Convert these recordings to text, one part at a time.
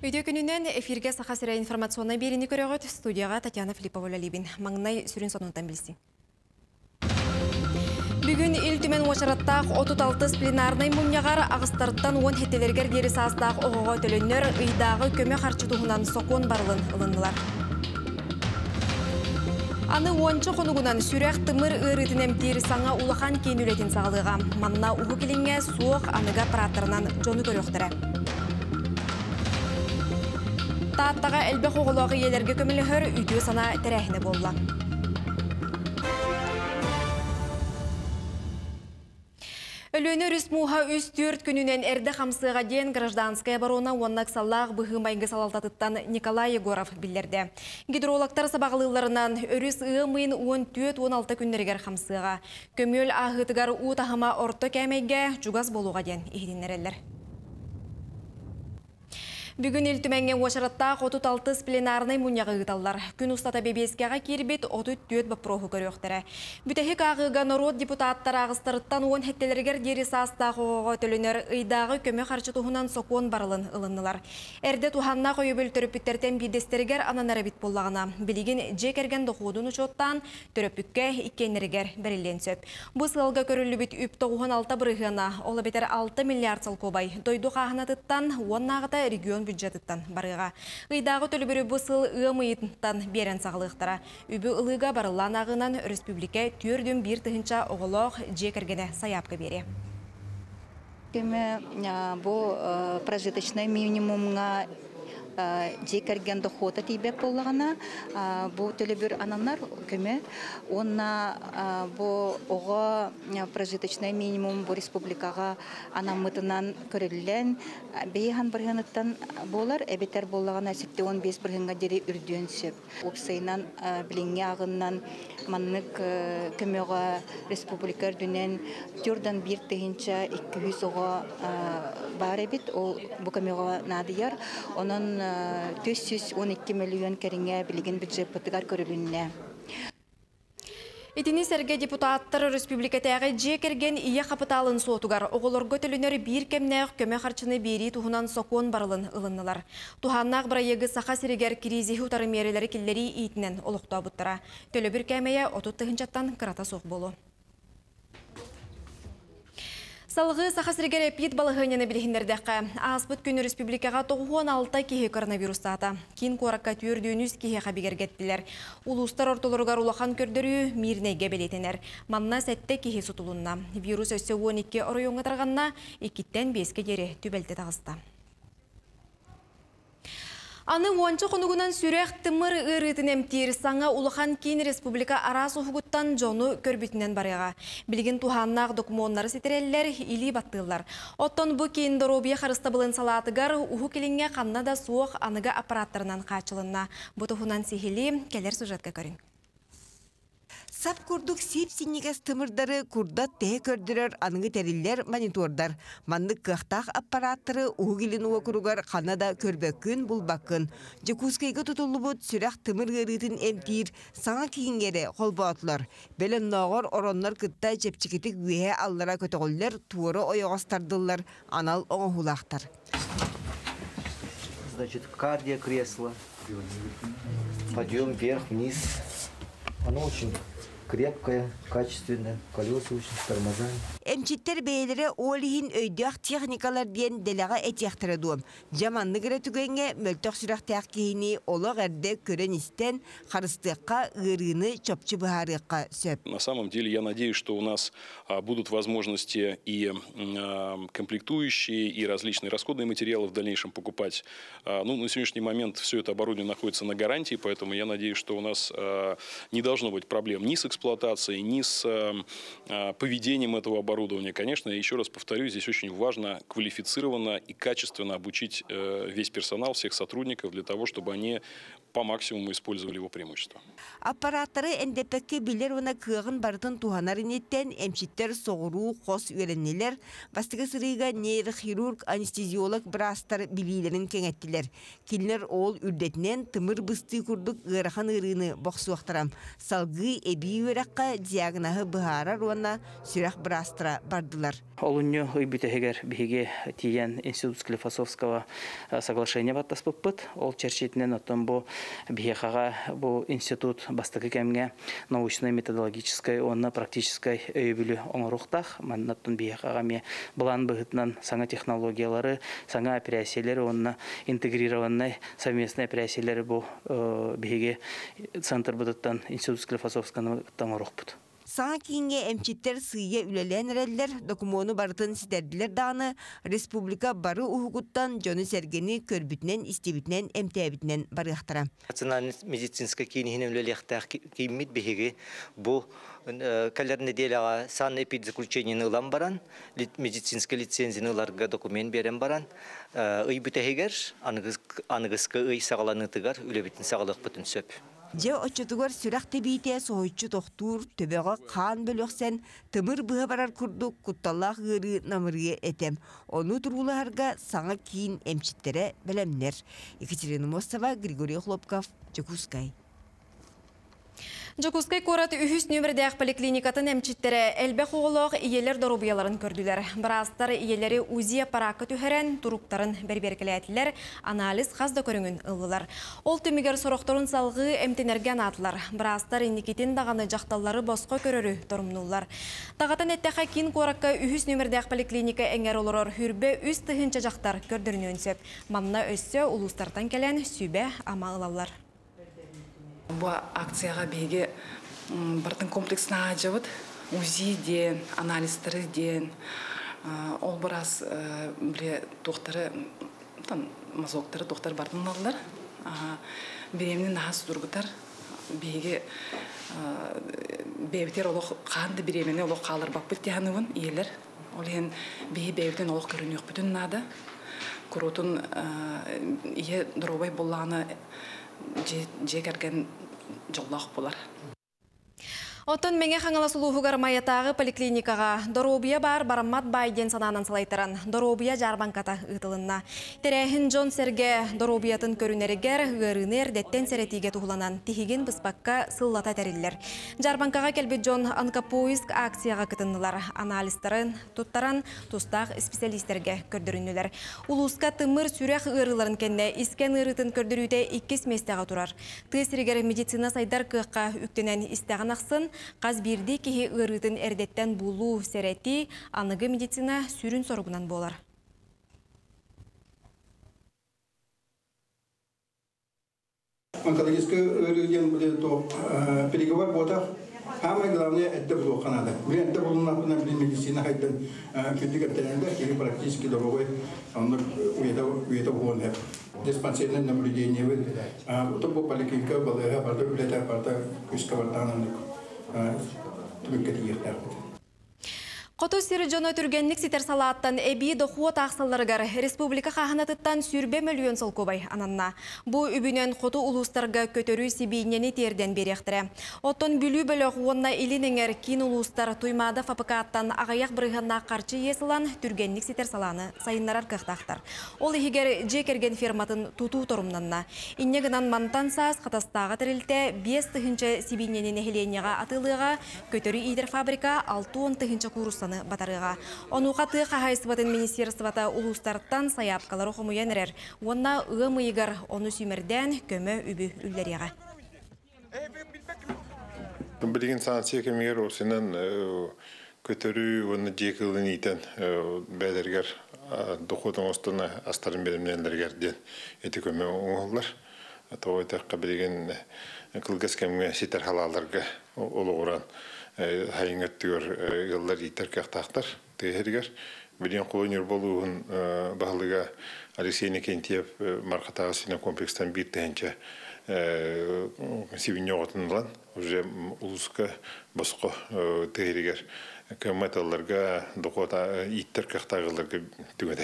Үйде күнінен эфирге саха сірі информационный беріні көріғыт студияға Татьяна Филиппова Либин. Маңнай сүрін сонуntан білсін. Бүгін ил түмен очараттақ 36 пленарный мұнияғар ағыстарыттан 10 хеттелергер дері саздақ оғыға төлінер ұйдағы көме қарчытуғынан соқуын барлын ылынылар. Аны ончы қонуғынан сүрәқ тымыр ырытын әмтері саңа улахан кейін үлетін сағылыға. Манна ұғы келіңе суық аныға параттарынан жоны көріқтірі. Тааттаға әлбе қоғылығы елерге көмілігір үйді сана тәрәхіне болла. Өлөні Рүсмуха үс түрт күнінен әрді қамсыға ден гражданская барона оннак саллақ бұғы майғы салалтатыттан Николай Егоров білдерді. Гидрологтар сабағылыларынан өріс ұғымын 14-16 күннергер қамсыға. Көмел ағытығар ұтағыма орто кәмейге болуға ден ехденерелер. Бүгін үлтіменгеношаратта 36 пленарный мұняғы ғыталар. Күн ұстата бебескеға кербет 34 бапроху көріқтірі. Бүтәхі қағыға народ депутаттар ағыстарыттан 10 хеттелергер дері саста қоғыға төлінер ұйдағы көмі қарчы тұхынан соқуын барылын ылынылар. Әрді туханна қойы бөл түріппіктерден бейдестергер ананары бит боллағына. Білеген жекерген доқудын ұчоттан түріппікке иккенергер бірілен сөп. Бұл сылға көрілі бит үп 96 бұрығына, олы бетер 6 миллиард салкобай. Дойду қағынатыттан, оннағыта регион бюджетыттан барыға. Ыйдағы төлібірі бұсыл ұйымыйыттан берен сағылықтара. Үбі ылыға барылан ағынан республика түрден бір тұхынша оғылық жекергені саяпқы бере. Кеме бұл прожиточный минимумға жекерген дохода тейбек болғана бұл төлебір ананар көме онна бұл оға прожиточный минимум бұл республикаға анамытынан көрілілен бейхан бірғаныттан болар әбетер болғана септе 15 бірғанға дері үрден сөп опсайынан біліңе ағыннан маннык көмеға республика үрдінен түрдан бір тегінші 200 оға бар әбет ол бұл көмеға надыяр. Onun 412 миллион кәріңе білген бюджет бұтығар көрілінне. Итини сәрге депутаттар республикатағы жекерген ия қапыталын сотугар оғылырғы төлінер бір кемнәқ көмі қарчыны бері туғынан соқуын барылын ылыннылар. Туханнақ бір егі сақа сірігер киризихи утары мерелері келлері итінен олықта бұттыра. Төлі бір кәмейе отут тұхынчаттан қырата соқ болу. Салғы сақасыргер әпет балығынені білігіндердіқі. Аспыт күні республикаға 96 кеге коронавирустата. Кин қораққа түйірдүйініс кеге қабигергеттілер. Улустар ортолырғар улахан көрдірі мирнеге белетенер. Манна сәтті кеге сұтылынна. Вирус өсі 12 оройоңы тарғанна, 2-тен 5-ке дері түбәлті тағыста. Аны уанчы қонуғынан сүрек тымыр ырытын әмтер саңа улахан кейін республика арас ұхығыттан жону көрбітінен барыға. Білген туханнақ докумонлары сетерелер или баттылар. Оттон бұ кейін доробия қарыста бұлын салатыгар ұху келінге қанна да суық аныға аппараттарынан қачылынна. Бұтығынан сихили келер сюжетке көрін. Сап курдук сип синнигес тымырдары курда тээ көрдүрөр аныңы териллер монитордар. Маннык кыхтах аппараттары угилин уокуругар Канада көрбөккүн булбаккын. Жекускайга тутулубут сүрах тымыр гырытын эмтир саңа кийингере холбоотлар. Белен ногор ороннор кытта жепчикитик үе аллара көтөгөллер туору ойогостардылар, анал оңохулактар. Значит, кардия кресло. Подъем вверх-вниз. Оно очень крепкое, качественное, колеса очень с тормозами. Эмчиттер бейлері олиһин өйдөөх техникалар диэн делага этияхтара дуом. Жаманны кыра түгенге мөлтөх сүрахтаах кihini олог эрде көрен истен харыстыакка ырыны чопчу быхарыакка сөп. На самом деле я надеюсь, что у нас а, будут возможности и а, комплектующие, и различные расходные материалы в дальнейшем покупать. А, ну, на сегодняшний момент все это оборудование находится на гарантии, поэтому я надеюсь, что у нас не должно быть проблем ни с эксплуатацией, ни с а, поведением этого оборудования. Конечно, еще раз повторю, здесь очень важно квалифицированно и качественно обучить э, весь персонал, всех сотрудников для того, чтобы они по максимуму использовали его преимущества. Аппараттары эндепекке билер уна кыгын бардын туханар инеттен эмчиттер соғыру қос үйренелер, бастығы сырыға нейрохирург, анестезиолог брастар билилерин кеңеттилер. Киллер ол үрдетінен тымыр бысты күрдік ғырахан ырыны боқсуақтарам. Салғы эби өраққа диагнахы бұхарар уана сүрақ брастыра бара бардылар. Олунню ыйбүтехегер биһиге тиен институт Склифосовского э, соглашение баттас буппыт. Ол черчетинен оттон бу биһихага бу институт бастыгы кемге научной методологической онна практической өйбүлү оңорухтах. Маннаттан биһихага ме булан быһытнан саңа технологиялары, саңа операциялары онна интегрированный совместный операциялары бу э, биһиге центр бутуттан институт Склифосовского оңорухпут. Саңа кейінге әмчеттер сыйы үлелен әрәлілер докумону бартын сидерділер дағаны республика бары ухугуттан жоны сәргені көрбітінен, истебітінен, әмтәбітінен барықтыра. Национальный медицинский кинихин үлелехтах киммит биһиги бу калер неделяга сан эпидзаключениены ылан баран, медицинский лицензияны ыларга документ берен баран, ый бүтәһигер аныгыскы ый сагаланыtыгар үлебитин сагалык бүтүн сөп. Же очотугар сүрәк тебейте соһойчу тохтур төбеға қан бөлөксен тымыр быһа барар курдук кутталлах гыры намырые этем. Оны туруларга саңа кийин эмчиттере белемнер. Екатерина Мостова, Григорий Хлопков, Чекускай. Жокускай корат үхіс нөмірдәқ поликлиникатын әмчиттері әлбә қоғылық иелер дорубияларын көрділер. Бірастар иелері узи аппаракы түхәрен тұруқтарын бәрберкілі анализ қазда көріңін ұлылар. Ол түмігер сұрақтарын салғы әмтенерген атылар. Бірастар инникетін дағаны жақталары босқа көрірі тұрымнулар. Тағатын әттәқі кин коракка үхіс нөмірдәқ поликлиника әңгер олырыр хүрбе үз тыхынча жақтар көрдірін өнсеп. Манна өссі ұлыстартан келен сүйбе ама ылалар. Бу акцияға беге бартын комплексна ажыбыт узи ден анализдері ден ол біраз э, біре тоқтары мазоктары тоқтар бартын алдылар. Беремнен нахас дургутар беге бебитер олох қанды беремене олох қалыр бак тяханыбын иелер. Ол ен бейі бебитен олох көрінек бүтін нада. Kurutun ие дробай болланы жекерген жоллақ болар. Отын меңе қаңала сұлуғығар маятағы поликлиникаға доробия бар барамат байден сананын салайтыран доробия жарбанката ұтылынна. Терәхін Джон Серге доробиятын көрінерігер ғырыны әрдеттен сәретиге тұғыланан тихиген бұспаққа сыллата тәрілер. Жарбанкаға келбі Джон онкопоиск акцияға кытыннылар. Аналистарын туттаран тустақ специалистерге көрдірінілер. Улуска тымыр сүрек ғырыларын кенне искен ғырытын көрдіруде иккес местеға тұрар. Тысырегер медицина сайдар кыққа үктенен истеген ақсын, қаз бірді кеге ұрытын әрдеттен бұлу сәреті анығы медицина сүрін сорғынан болар. онкологический өрген биле то э, переговор бота самое главное это было Канада. Блин, это было на блин медицина хайден физика тренинга, и практически дорогой он уеда уеда вон है. Диспансерное наблюдение вы а то по поликлиника я парта билета парта uh, toen het hier. Қоту сирі жоны түргенлік ситер салаттан әбі доқуа тақсаларғар республика қағанатыттан сүрбе миллион сол ананна. Бұ үбінен қоту ұлыстарға көтөрі сибейнені терден беректірі. Оттон бүлі бөлі онна илініңер кин ұлыстар туймада фапыкаттан ағаяқ бірғанна қарчы есілан түргенлік ситер саланы сайынларар қықтақтар. Ол егер жекерген ферматын туту тұрымнанна. Иннегінан мантан саас қатастаға тірілті 5 тұхынчы сибейнені нехеленеға атылыға көтөрі идер фабрика 6-10 тұхынчы курустан саны батарыға. Онуға ты қағайсыбатын министерствата улустарттан саяпкалары қомуян әрер. Онна ұғы мыйығар оны сүймерден көмі үбі үллеріға. Билигин санкция кемигер осынан көтөрүү оны жекылын итен бәдергер доходун остона астарын беремнендергер ден эти көмө оңоллар. Той таққа билигин кылгас кемге ситер халаларга олугуран хайыңаттыгөр йыллар итер кахтактар tehirger билен колонер болуун баалыга Алексей Никентьев маркатагы сине комплекстан бир тенче сивиньоготунлан уже улуска боско tehirger көмөталарга докота иттер кахтагыларга түгөдө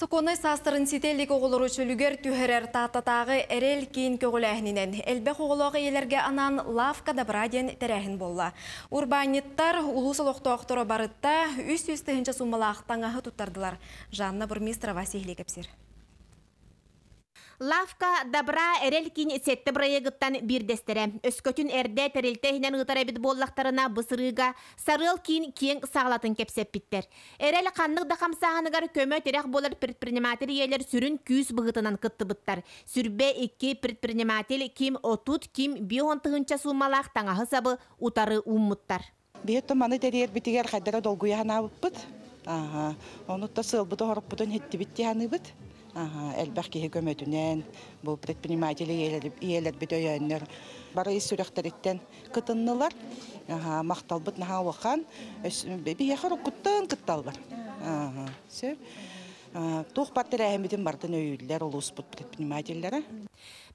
Соконай састырын сителік оғылыр өчілігер түхерер таттатағы әрел кейін көгіләхінінен. Әлбе оғылығы елерге анан лавка дабыраден тәрәхін болла. Урбаниттар оқтоқтыры барытта үс-үсті хінчі сумалақтан ағы тұттардылар. Жанна Бурмистрова сейлі кепсір. Лавка добра эрел кин сетте брайыгыттан бирдестере. Өскөтүн эрде терилте хинен ытара бит боллактарына бысырыга сарыл кин киен сагалатын кепсеппиттер. Эрел каннык да камсаганыгар көмө терек болар предприниматель иелер сүрүн күүс быгытынан кыттыбыттар. Сүрбе икки предприниматель ким отут ким бион тыгынча сумалах таңаһы сабы утары уммуттар. Биетто маны терер битигер хайдара долгуяханабыппыт. Ага. Онутта сылбыты хорукпутун хеттибиттиһаныбыт. Ага, элбэх киһи көмөтүнен, бу предприниматели иелер бит өйөннөр. Бары вахан, бия хоруккуттан кытталбар. Ага, сөр. Тух баттыр әһәмитин бардын өйүлләр, улуспут предпринимательләре.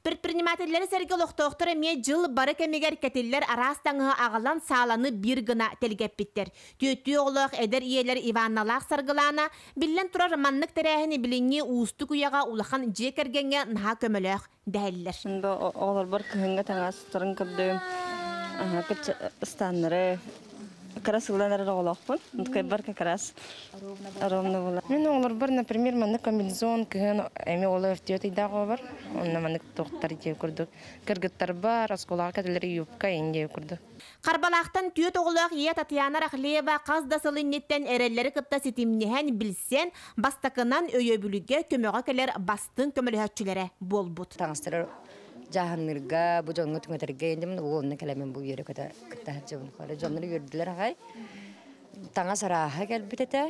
Предпринимательлер сәрге лохтоқтыры ме жыл бары кемегер кетиллер арастаңы ағалан саланы бір гына телгеппиттер. Төтті оғылық әдер иелер Иванналақ саргылана, білен тұрар маннық тәрәхіні біліңе уысты күяға улахан жекергенге наға көміліқ дәлілер. Şimdi oğlar bir kıhınga taŋas turun kırdım. Aha, ıstanları. Karas ulanları oğlaqpın. Ntkai barka karas. Arovna bulan. Мен олар бар, например, манны комбинезон кыһын эми олы өфтүөт ыйдаах бар. Онна манны тоқтар дие курдук. Кыргыттар бар, осколага кәтелери юбка инде курдук. Қарбалақтан түйет оғылық ие Татьяна Рахлеева қаз да сылыннеттен әрелері кытта сетимнехен білсен, бастакынан өйө бүліге көмөға келер бастың көмөлөһөтчүлері бол бұд. Жаһаннырга бу жоңго түңөтөргө эндим уолна келемен бу йөрө көтө кытта жон хары жоннор йөрдүлөр агай таңа сарааха келбитете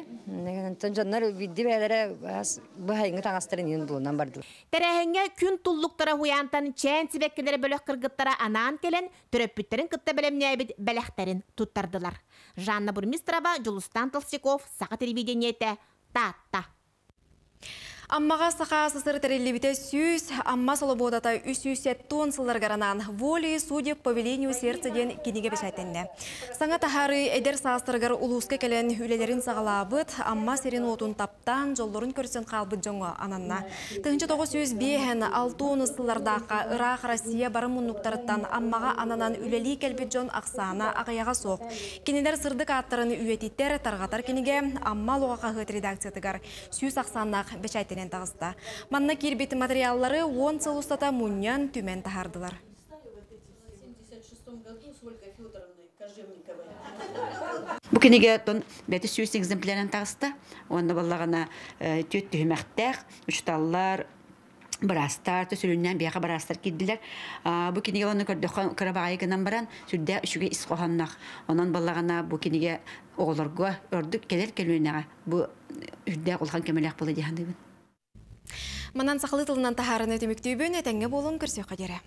тон жоннор бидди бээлере бу хайыңы таңастырын ин булунан барды Тәрәһеңе күн туллуктара хуянтан чән сибеккелер бөлөк кыргыттара анаан келен төрөппүттерин кытта белемнәбит бәләхтерин туттардылар. Жанна Бурмистрова, Жулустан Толстяков, Сақа телевидениете, Татта. Аммаға сақа сысыр тәрелебіте сүйіз, амма солы бодата үсүйсет тон сылыргаранан воли судеб павилению сердцеден кенеге бешайтенне. Саңа тахары эдер састыргар улуска келен үлелерін сағалабыт, амма серин отун таптан жоллорын көрсен қалбыт жоңа ананна. Тыңчы тоғы сүйіз бейхен алтуын ысылардақа Ирақ Россия бары мұнуктарыттан аммаға ананан үлели келбет жон ақсана ағаяға соқ. Кенелер сырдық аттарын үйетиттер тарғатар кенеге амма лоға қағыт редакциятыгар сүйіз ақсанақ бешайтен тенен тағыста. Манна кирбет материаллары 10 сыл устата муньян түмен тахардылар. Бу книге тон бәті сүйіс экземплярын тағыста, онда баллағана төт түхімәқтәқ, үшталлар, барастар, төсүлүннән бияқа барастар киддилер. Бу книге оны көрдөкөн карабагай гынан баран, сүрдә үшүгө исқоханнак. Онан баллагана бу книге оголорго өрдүк келер келүнәгә. Бу үрдә кулхан кемелек булды дигән Манан сақылы тылынан тахарын өтіміктүйбін, әтәңге болын көрсе қадері.